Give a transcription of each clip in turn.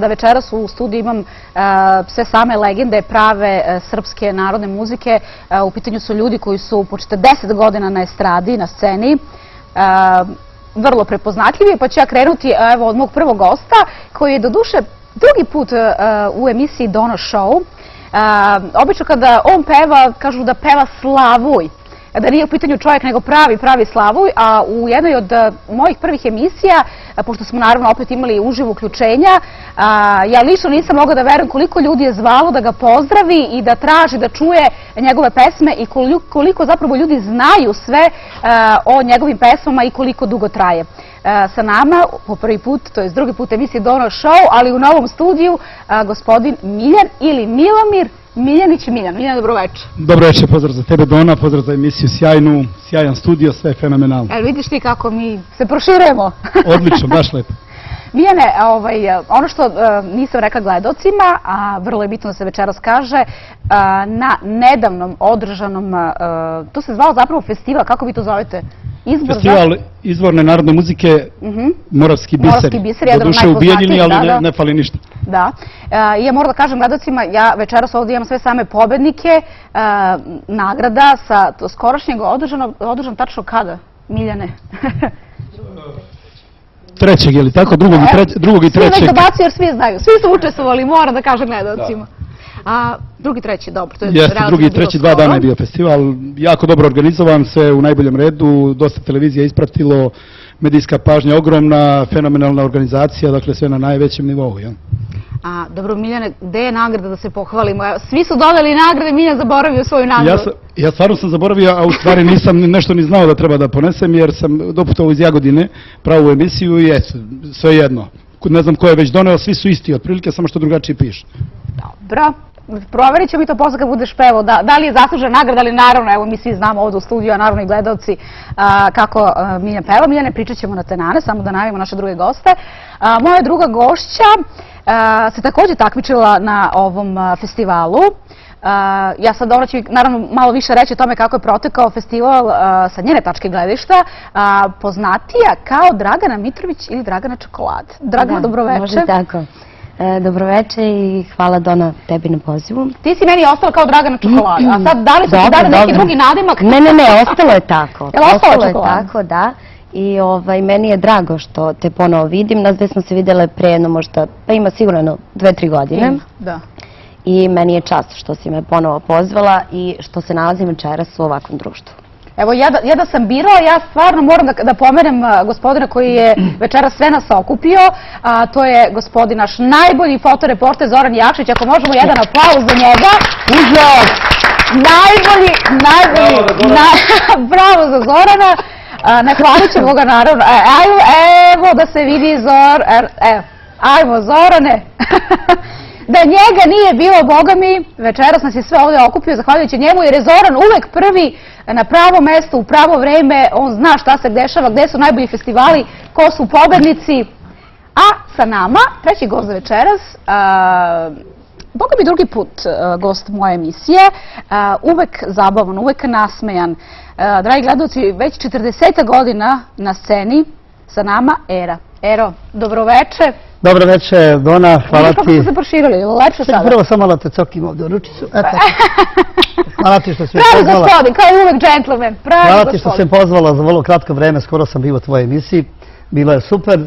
da večeras u studiju imam sve same legende prave uh, srpske narodne muzike. Uh, u pitanju su ljudi koji su po 40 godina na estradi, na sceni. Vrlo prepoznatljivi, pa ću ja krenuti evo, od mog prvog gosta, koji je do duše drugi put u emisiji Dono Show. Obično kada on peva, kažu da peva Slavuj da nije u pitanju čovjek nego pravi, pravi slavuj, a u jednoj od eh, mojih prvih emisija, eh, pošto smo naravno opet imali uživo uključenja, ja lično nisam mogla da verujem koliko ljudi je zvalo da ga pozdravi i da traži da čuje njegove pesme i koliko zapravo ljudi znaju sve eh, o njegovim pesmama i koliko dugo traje. Sa nama, po prvi put, to je drugi put emisije Dono Show, ali u novom studiju, gospodin Miljan ili Milomir Miljanić Miljan. Miljan, dobro večer. Dobro večer, pozdrav za tebe Dona, pozdrav za emisiju Sjajnu, sjajan studio, sve je fenomenalno. Evo vidiš ti kako mi se proširujemo. Odlično, baš lepo. Miljane, ovaj, ono što uh, nisam rekla gledocima, a vrlo je bitno da se večeras kaže, uh, na nedavnom održanom, uh, to se zvao zapravo festival, kako vi to zovete? Izbor Festival za... izvorne narodne muzike uh mhm. -huh. Moravski biser. Moravski biser, jedan od najpoznatijih. ali da, ne, da. ne fali ništa. Da. Uh, ja moram da kažem gledocima, ja večeras ovdje imam sve same pobednike uh, nagrada sa skorošnjeg održanog, održan tačno kada, Miljane? trećeg, je li tako? Drugog, i, treć, drugog i trećeg. Svi nek dobacuju jer svi znaju. Svi su učestvovali, moram da kažem gledalcima. Da. A drugi, treći, dobro. To je Jeste, drugi treći, dva dana je bio festival. Jako dobro organizovan, sve u najboljem redu, dosta televizija ispratilo, medijska pažnja ogromna, fenomenalna organizacija, dakle sve na najvećem nivou. Ja. A, dobro, Miljane, gde je nagrada da se pohvalimo? Svi su dodali nagrade, Miljan zaboravio svoju nagradu. Ja, ja stvarno sam zaboravio, a u stvari nisam nešto ni znao da treba da ponesem, jer sam doputovao iz Jagodine pravu emisiju i eto, sve jedno. Ne znam ko je već doneo, svi su isti otprilike, samo što drugačije piše. Dobro, Proverit ćemo mi to posle kad budeš pevao, da, da li je zaslužena nagrada, ali naravno, evo mi svi znamo ovdje u studiju, a naravno i gledalci a, kako a, Miljan peva. Miljane, pričat ćemo na tenane, samo da najavimo naše druge goste. A, moja druga gošća se također takmičila na ovom festivalu. Ja sad ona ću naravno malo više reći o tome kako je protekao festival sa njene tačke gledišta. Poznatija kao Dragana Mitrović ili Dragana Čokolad. Dragana, da, dobroveče. Može tako. E, dobroveče i hvala Dona tebi na pozivu. Ti si meni ostala kao Dragana čokolada, a sad da li su ti dali neki drugi nadimak? Ne, ne, ne, ostalo je tako. Je ostalo, ostalo je tako, da. I ovaj, meni je drago što te ponovo vidim. Nas dve smo se videle pre jedno možda, pa ima sigurno dve, tri godine. Ima, da. I meni je čast što si me ponovo pozvala i što se nalazim večeras u ovakvom društvu. Evo, ja da, ja da sam birala, ja stvarno moram da, da pomenem gospodina koji je večera sve nas okupio, a to je gospodin naš najbolji fotoreporter Zoran Jakšić, ako možemo jedan aplauz za njega. Užas! Najbolji, najbolji, na, bravo za Zorana. A, ne hvalit ćemo ga naravno. E, evo da se vidi Zor, er, evo, ajmo Zorane. da njega nije bilo, boga mi, večeras nas je sve ovdje okupio, zahvaljujući njemu, jer je Zoran uvek prvi na pravo mesto, u pravo vreme, on zna šta se dešava, gde su najbolji festivali, ko su pobednici. A sa nama, treći gost za večeras, Boga mi drugi put gost moje emisije, uvek zabavan, uvek nasmejan. Dragi gledalci, već 40 godina na sceni sa nama Era. Ero, dobroveče. Dobro večer, Dona, hvala ti. Kako ste se proširili, lepše sada? Prvo samo da te cokim ovdje u ručicu. Eto. Hvala ti što si me pozvala. Pravi gospodin, kao i uvek džentlmen. Pravi hvala ti što si me pozvala za vrlo kratko vreme, skoro sam bio u tvojoj emisiji. Bilo je super.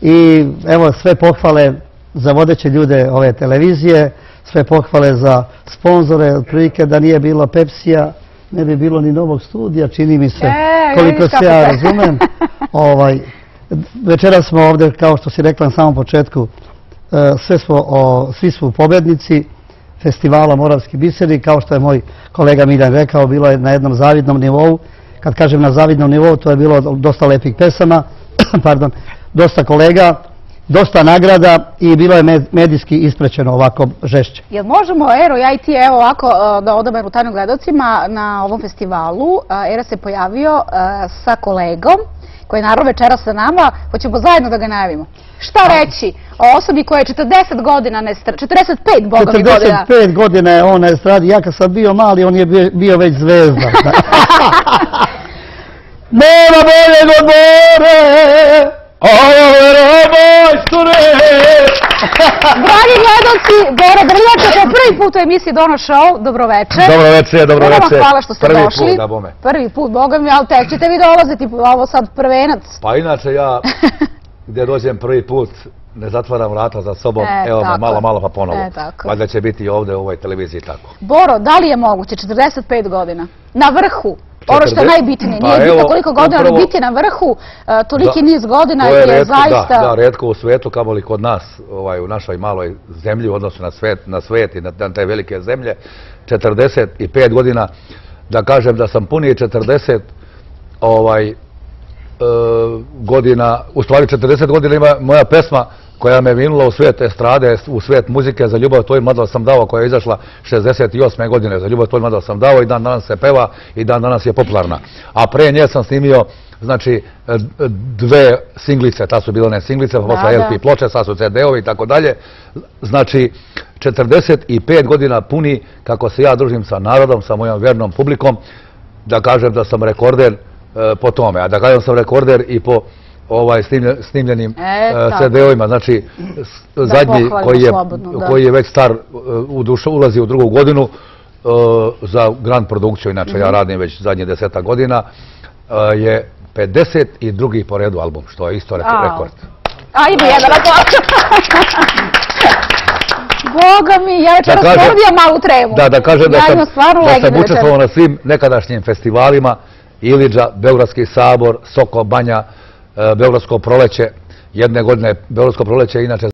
I evo sve pohvale za vodeće ljude ove televizije, sve pohvale za sponzore, otprilike da nije bilo Pepsija, ne bi bilo ni novog studija, čini mi se, e, koliko se ja razumem. ovaj, Večera smo ovdje, kao što si rekla na samom početku, e, sve smo o, svi smo pobednici festivala Moravski biseri, kao što je moj kolega Miljan rekao, bilo je na jednom zavidnom nivou. Kad kažem na zavidnom nivou, to je bilo dosta lepih pesama, pardon, dosta kolega, dosta nagrada i bilo je medijski isprećeno ovako žešće. Jel možemo, Ero, i ti, evo ovako, e, da odaberu tajnog gledocima na ovom festivalu. E, Era se pojavio sa kolegom, koji je naravno večera sa nama, hoćemo zajedno da ga najavimo. Šta reći o osobi koja je 40 godina na estradi, 45 boga mi godina. 45 godina je on na estradi, ja kad sam bio mali, on je bio već zvezda. Nema bolje od more, ovo je roboj sture, Dragi gledoci, Bora Drljača, je prvi put u emisiji Dono Show. Dobroveče. Dobroveče, dobroveče. Puno vam hvala što ste Prvi došli. put, da bome. Prvi put, boga mi, ali tek ćete vi dolaziti, ovo sad prvenac. Pa inače ja, gdje dođem prvi put, ne zatvaram vrata za sobom, E, evo me malo, malo pa ponovo. E, tako. Valjda će biti ovdje u ovoj televiziji tako. Boro, da li je moguće 45 godina na vrhu? Ono što je 40 najbitnije, Pa nije bitno koliko godina, ali biti na vrhu, e, toliki Da, niz godina je, rijetko, zaista... Da, da, rijetko u svijetu, kamoli kod nas, ovaj, u našoj maloj zemlji, u odnosu na svet, na svet i na, na te velike zemlje, 45 godina, da kažem da sam puniji 40 ovaj, e, godina, u stvari 40 godina ima moja pesma koja me vinula u svijet estrade, u svijet muzike za ljubav tvoj mladal sam dao, koja je izašla 68. godine. Za ljubav tvoj mladal sam dao i dan danas se peva i dan danas je popularna. A pre nje sam snimio znači dve singlice, ta su bile one singlice, pa posle da. LP ploče, sad su CD-ovi i tako dalje. Znači, 45 godina puni kako se ja družim sa narodom, sa mojom vernom publikom, da kažem da sam rekorder e, po tome, a da kažem da sam rekorder i po ovaj snimlje- snimljenim E, e. CD-ovima, znači s- zadnji koji je, slobodno, da. koji je već star, e, u dušu, ulazi u drugu godinu za grand produkciju, inače Mhm. ja radim već zadnje deseta godina, je 52. po redu album, što je isto Au. rekord. Ajde, jedan aplauz. Boga mi, ja večeras kažem- probijam malu tremu. Da, da kažem da sam, da sam učestvovao na svim nekadašnjim festivalima, Iliđa, Beogradski sabor, Soko Banja, Beogradsko proleće. Jedne godine Beogradsko proleće, inače